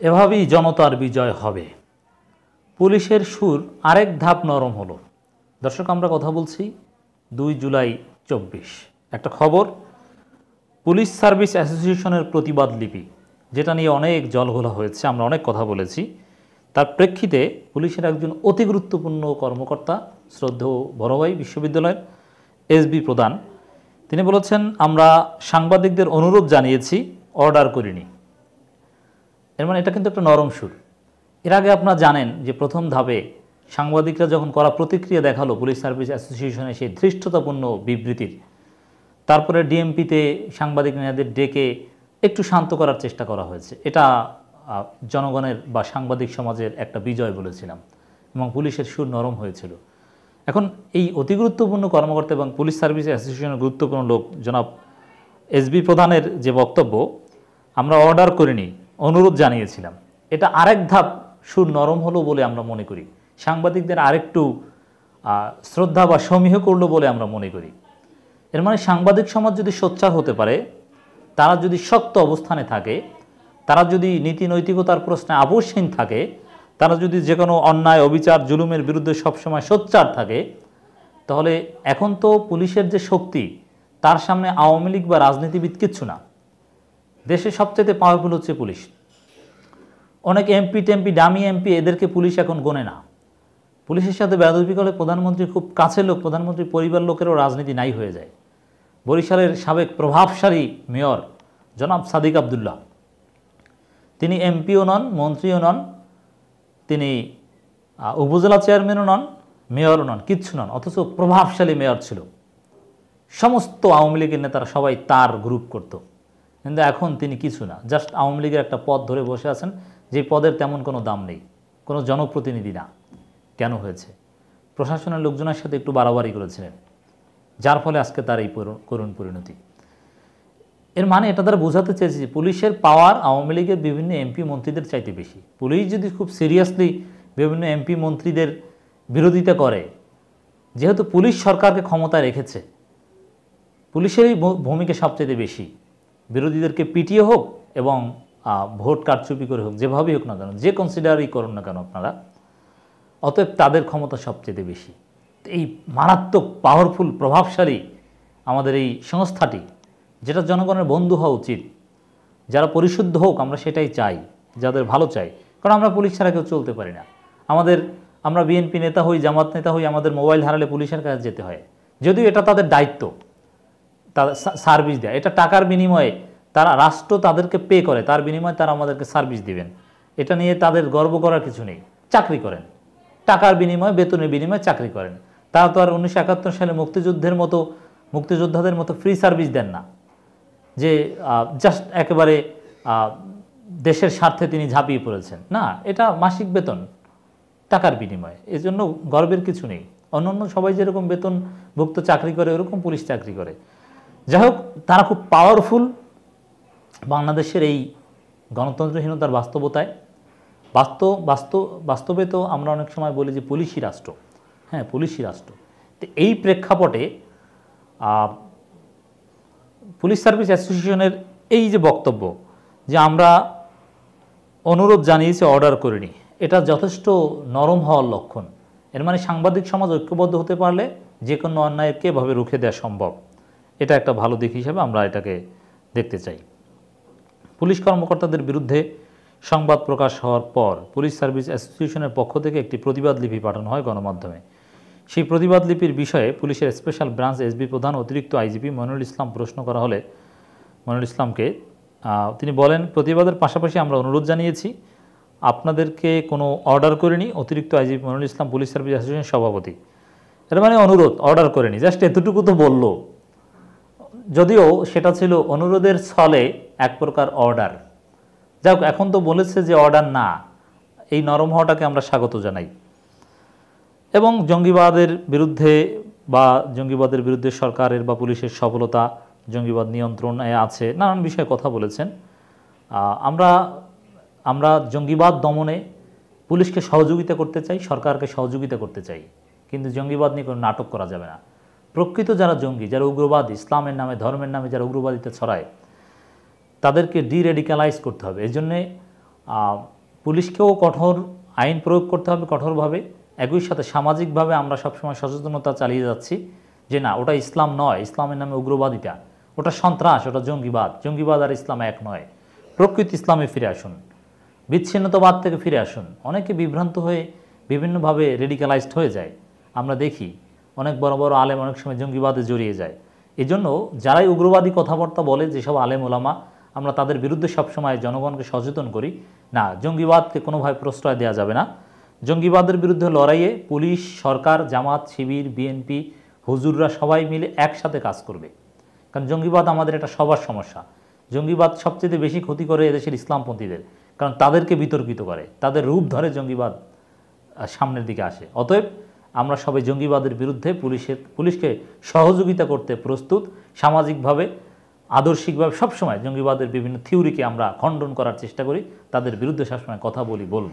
এভাবেই জনতার বিজয় হবে। পুলিশের সুর আরেক ধাপ নরম হলো। দর্শক, আমরা কথা বলছি দুই জুলাই চব্বিশ। একটা খবর, পুলিশ সার্ভিস অ্যাসোসিয়েশনের প্রতিবাদ লিপি, যেটা নিয়ে অনেক জলঘোলা হয়েছে, আমরা অনেক কথা বলেছি। তার প্রেক্ষিতে পুলিশের একজন অতি গুরুত্বপূর্ণ কর্মকর্তা, শ্রদ্ধেয় বড়ভাই বিশ্ববিদ্যালয়ের এসবি প্রধান, তিনি বলেছেন, আমরা সাংবাদিকদের অনুরোধ জানিয়েছি, অর্ডার করিনি। এর মানে এটা কিন্তু একটা নরম সুর। এর আগে আপনারা জানেন যে প্রথম ধাপে সাংবাদিকরা যখন করা প্রতিক্রিয়া দেখাল পুলিশ সার্ভিস অ্যাসোসিয়েশনের সেই ধৃষ্টতাপূর্ণ বিবৃতির, তারপরে ডিএমপিতে সাংবাদিক নেতাদের ডেকে একটু শান্ত করার চেষ্টা করা হয়েছে। এটা জনগণের বা সাংবাদিক সমাজের একটা বিজয় বলেছিলাম এবং পুলিশের সুর নরম হয়েছিল। এখন এই অতি গুরুত্বপূর্ণ কর্মকর্তা এবং পুলিশ সার্ভিস অ্যাসোসিয়েশনের গুরুত্বপূর্ণ লোক জনাব এসবি প্রধানের যে বক্তব্য, আমরা অর্ডার করিনি। অনুরোধ জানিয়েছিলাম। এটা আরেক ধাপ সুর নরম হলো বলে আমরা মনে করি। সাংবাদিকদের আরেকটু শ্রদ্ধা বা সমীহ করল বলে আমরা মনে করি। এর মানে সাংবাদিক সমাজ যদি সোচ্চার হতে পারে, তারা যদি শক্ত অবস্থানে থাকে, তারা যদি নীতি নৈতিকতার প্রশ্নে আবশ্যহীন থাকে, তারা যদি যে কোনো অন্যায়, অবিচার, জুলুমের বিরুদ্ধে সবসময় সোচ্চার থাকে, তাহলে এখন তো পুলিশের যে শক্তি, তার সামনে আওয়ামী লীগ বা রাজনীতিবিদ কিচ্ছু না। দেশে সবচেয়ে পাওয়ারফুল হচ্ছে পুলিশ। অনেক এমপি টেমপি ডামি এমপি এদেরকে পুলিশ এখন গোনে না। পুলিশের সাথে বেদবি করলে প্রধানমন্ত্রী খুব কাছের লোক প্রধানমন্ত্রী পরিবার লোকেরও রাজনীতি নাই হয়ে যায়। বরিশালের সাবেক প্রভাবশালী মেয়র জনাব সাদিক আবদুল্লাহ। তিনি এমপিও নন, মন্ত্রীও নন, তিনি উপজেলা চেয়ারম্যানও নন, মেয়রও নন, কিচ্ছু নন, অথচ প্রভাবশালী মেয়র ছিল। সমস্ত আওয়ামী লীগের নেতারা সবাই তার গ্রুপ করত। কিন্তু এখন তিনি কিছু না জাস্ট আওয়ামী লীগের একটা পথ ধরে বসে আছেন। যে পদের তেমন কোনো দাম নেই, কোনো জনপ্রতিনিধি না। কেন হয়েছে? প্রশাসনের লোকজনের সাথে একটু বাড়াবাড়ি করেছিলেন, যার ফলে আজকে তার এই করুণ পরিণতি। এর মানে এটা তারা বোঝাতে চেয়েছে যে পুলিশের পাওয়ার আওয়ামী লীগের বিভিন্ন এমপি মন্ত্রীদের চাইতে বেশি। পুলিশ যদি খুব সিরিয়াসলি বিভিন্ন এমপি মন্ত্রীদের বিরোধিতা করে, যেহেতু পুলিশ সরকারকে ক্ষমতায় রেখেছে, পুলিশেরই ভূমিকা সবচেয়ে বেশি। বিরোধীদেরকে পিটিয়ে হোক এবং ভোট কারচুপি করে হোক, যেভাবেই হোক না কেন, যে কনসিডারই করুন না কেন আপনারা, অতএব তাদের ক্ষমতা সবচেয়ে বেশি। এই মারাত্মক পাওয়ারফুল প্রভাবশালী আমাদের এই সংস্থাটি, যেটা জনগণের বন্ধু হওয়া উচিত, যারা পরিশুদ্ধ হোক, আমরা সেটাই চাই, যাদের ভালো চাই, কারণ আমরা পুলিশ ছাড়া কেউ চলতে পারি না। আমাদের, আমরা বিএনপি নেতা হই, জামাত নেতা হই, আমাদের মোবাইল হারালে পুলিশের কাছে যেতে হয়। যদিও এটা তাদের দায়িত্ব, তাদের সার্ভিস দেয়, এটা টাকার বিনিময়ে তারা রাষ্ট্র তাদেরকে পে করে, তার বিনিময়ে তারা আমাদেরকে সার্ভিস দিবেন। এটা নিয়ে তাদের গর্ব করার কিছু নেই। চাকরি করেন। টাকার বিনিময়ে, বেতনের বিনিময়ে চাকরি করেন। তারা তো আর উনিশশো একাত্তর সালে মুক্তিযুদ্ধের মতো, মুক্তিযোদ্ধাদের মতো ফ্রি সার্ভিস দেন না। যে জাস্ট একেবারে দেশের স্বার্থে তিনি ঝাঁপিয়ে পড়েছেন। না, এটা মাসিক বেতন, টাকার বিনিময়ে। এই জন্য গর্বের কিছু নেই। অন্যান্য সবাই যেরকম বেতনভুক্ত চাকরি করে, ওরকম পুলিশ চাকরি করে। যাই হোক, তারা খুব পাওয়ারফুল বাংলাদেশের এই গণতন্ত্রহীনতার বাস্তবতায় বাস্তব বাস্তব, বাস্তবে তো আমরা অনেক সময় বলি যে পুলিশি রাষ্ট্র। হ্যাঁ পুলিশি রাষ্ট্র। তো এই প্রেক্ষাপটে পুলিশ সার্ভিস অ্যাসোসিয়েশনের এই যে বক্তব্য যে আমরা অনুরোধ জানিয়েছি, অর্ডার করিনি, এটা যথেষ্ট নরম হওয়ার লক্ষণ। এর মানে সাংবাদিক সমাজ ঐক্যবদ্ধ হতে পারলে যে কোনো অন্যায়কে এভাবে রুখে দেওয়া সম্ভব। এটা একটা ভালো দিক হিসেবে আমরা এটাকে দেখতে চাই। পুলিশ কর্মকর্তাদের বিরুদ্ধে সংবাদ প্রকাশ হওয়ার পর পুলিশ সার্ভিস অ্যাসোসিয়েশনের পক্ষ থেকে একটি প্রতিবাদ লিপি পাঠানো হয় গণমাধ্যমে। সেই প্রতিবাদ লিপির বিষয়ে পুলিশের স্পেশাল ব্রাঞ্চ এসবি প্রধান অতিরিক্ত আইজিপি মনিরুল ইসলাম প্রশ্ন করা হলে মনিরুল ইসলামকে তিনি বলেন, প্রতিবাদের পাশাপাশি আমরা অনুরোধ জানিয়েছি, আপনাদেরকে কোনো অর্ডার করিনি। অতিরিক্ত IGP Monirul Islam police service অ্যাসোসিয়েশনের সভাপতি। এর মানে অনুরোধ, অর্ডার করেনি। জাস্ট এতটুকু তো বলল। যদিও সেটা ছিল অনুরোধের ছলে এক প্রকার অর্ডার। যাক, এখন তো বলেছে যে অর্ডার না, এই নরম হওয়াটাকে আমরা স্বাগত জানাই। এবং জঙ্গিবাদের বিরুদ্ধে বা জঙ্গিবাদের বিরুদ্ধে সরকারের বা পুলিশের সফলতা, জঙ্গিবাদ নিয়ন্ত্রণে আছে, নানান বিষয়ে কথা বলেছেন। আমরা আমরা জঙ্গিবাদ দমনে পুলিশকে সহযোগিতা করতে চাই, সরকারকে সহযোগিতা করতে চাই। কিন্তু জঙ্গিবাদ নিয়ে কোনো নাটক করা যাবে না। প্রকৃত যারা জঙ্গি, যারা উগ্রবাদ, ইসলামের নামে, ধর্মের নামে যারা উগ্রবাদিতে ছড়ায়, তাদেরকে ডিরেডিক্যালাইজ করতে হবে। এই জন্যে পুলিশকেও কঠোর আইন প্রয়োগ করতে হবে কঠোরভাবে। একই সাথে সামাজিকভাবে আমরা সবসময় সচেতনতা চালিয়ে যাচ্ছি যে না, ওটা ইসলাম নয়, ইসলামের নামে উগ্রবাদিতা। ওটা সন্ত্রাস, ওটা জঙ্গিবাদ। জঙ্গিবাদ আর ইসলাম এক নয়। প্রকৃত ইসলামে ফিরে আসুন। বিচ্ছিন্নতাবাদ থেকে ফিরে আসুন। অনেকে বিভ্রান্ত হয়ে বিভিন্নভাবে রেডিকালাইজড হয়ে যায়। আমরা দেখি অনেক বড় বড় আলেম অনেক সময় জঙ্গিবাদে জড়িয়ে যায়। এজন্য যারাই উগ্রবাদী কথাবার্তা বলে, যেসব আলেম ওলামা, আমরা তাদের বিরুদ্ধে সবসময় জনগণকে সচেতন করি, না, জঙ্গিবাদকে কোনোভাবে প্রশ্রয় দেওয়া যাবে না। জঙ্গিবাদের বিরুদ্ধে লড়াইয়ে পুলিশ, সরকার, জামাত, শিবির, বিএনপি, হুজুররা সবাই মিলে একসাথে কাজ করবে। কারণ জঙ্গিবাদ আমাদের একটা সবার সমস্যা। জঙ্গিবাদ সবচেয়ে বেশি ক্ষতি করে এদেশের ইসলামপন্থীদের, কারণ তাদেরকে বিতর্কিত করে। তাদের রূপ ধরে জঙ্গিবাদ সামনের দিকে আসে। অতএব আমরা সবাই জঙ্গিবাদের বিরুদ্ধে পুলিশের পুলিশকে সহযোগিতা করতে প্রস্তুত, সামাজিকভাবে, আদর্শিকভাবে, সবসময় জঙ্গিবাদের বিভিন্ন থিওরিকে আমরা খণ্ডন করার চেষ্টা করি, তাদের বিরুদ্ধে সবসময় কথা বলি, বলব।